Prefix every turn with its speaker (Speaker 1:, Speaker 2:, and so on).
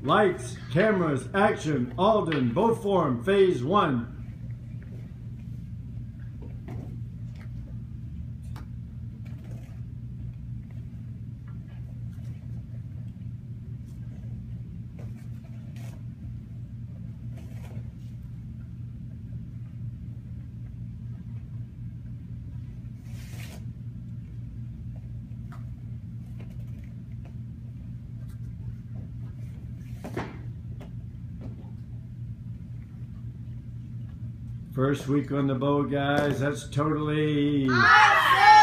Speaker 1: Lights, cameras, action, Alden, both form, phase one. First week on the boat, guys. That's totally...
Speaker 2: Awesome.